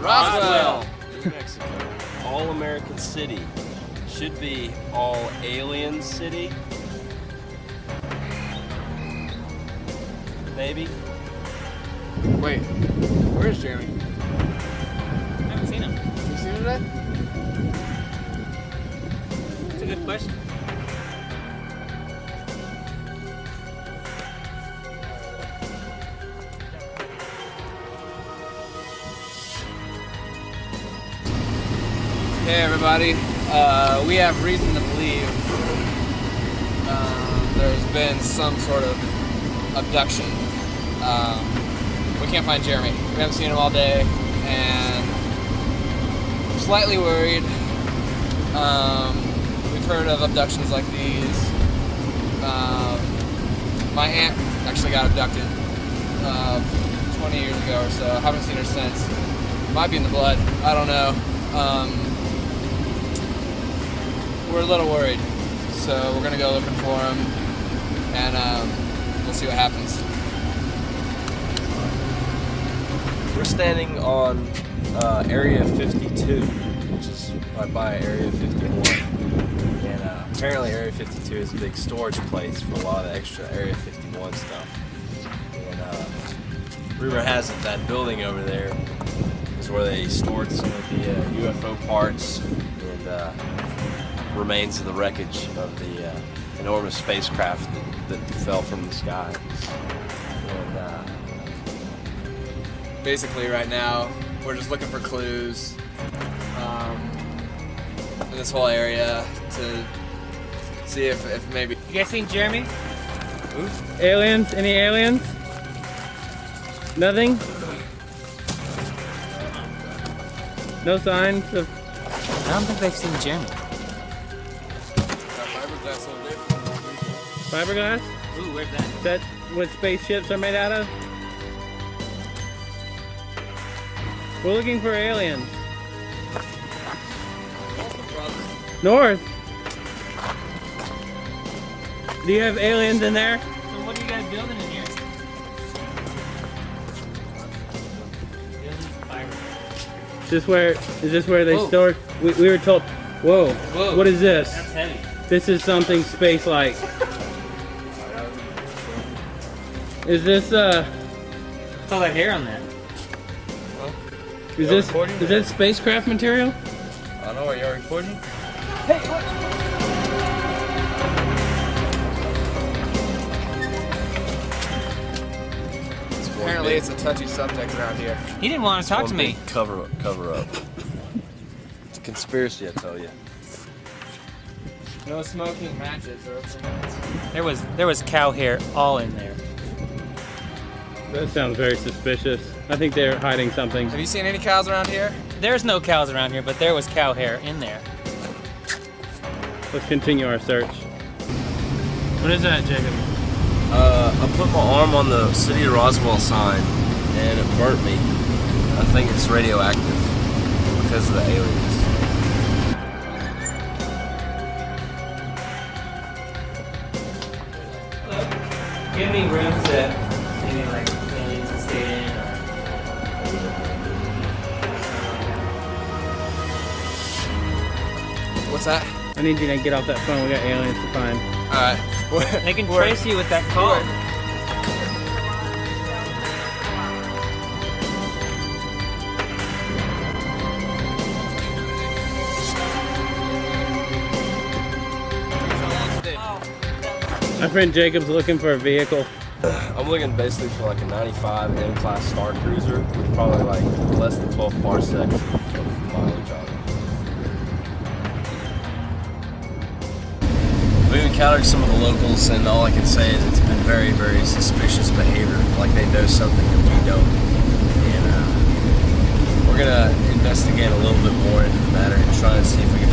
Roswell, New Mexico, all American city. Should be all alien city. Maybe. Wait, where's Jeremy? I haven't seen him. You seen him today? It's a good question. Hey everybody, uh, we have reason to believe um, there's been some sort of abduction. Um, we can't find Jeremy. We haven't seen him all day, and slightly worried. Um, we've heard of abductions like these. Um, my aunt actually got abducted uh, 20 years ago or so. I haven't seen her since. Might be in the blood. I don't know. Um, we're a little worried, so we're gonna go looking for him, and um, we'll see what happens. We're standing on uh, Area 52, which is right by Area 51. And uh, apparently, Area 52 is a big storage place for a lot of extra Area 51 stuff. And uh, rumor has it that building over there is where they stored some of the uh, UFO parts and uh, remains of the wreckage of the uh, enormous spacecraft that, that fell from the sky. And uh, Basically, right now, we're just looking for clues um, in this whole area to see if, if maybe. You guys seen Jeremy? Aliens? Any aliens? Nothing? No signs of. I don't think they've seen Jeremy. Fiberglass? Ooh, where's that? Is that what spaceships are made out of? We're looking for aliens. North. Do you have aliens in there? So what are you guys building in here? Is this where is this where they Whoa. store? We, we were told. Whoa. Whoa. What is this? That's heavy. This is something space-like. Is this uh? What's all that hair on that? Is this is that spacecraft material? I don't know, are you recording? Apparently, it's a touchy subject around here. He didn't want to talk to me. Cover up, cover up. It's a conspiracy, I tell you. No smoking matches or anything else. There was there was cow hair all in there. That sounds very suspicious. I think they're hiding something. Have you seen any cows around here? There's no cows around here, but there was cow hair in there. Let's continue our search. What is that, Jacob? Uh, I put my arm on the City of Roswell sign and it burnt me. I think it's radioactive because of the aliens. Give me rooms that What's that? I need you to get off that phone. We got aliens to find. Alright. They can trace you with that call. My friend Jacob's looking for a vehicle. I'm looking basically for like a 95 M-Class Star Cruiser with probably like less than 12 parsecs encountered some of the locals and all I can say is it's been very, very suspicious behavior. Like they knows something that we don't. And uh, we're gonna investigate a little bit more into the matter and try and see if we can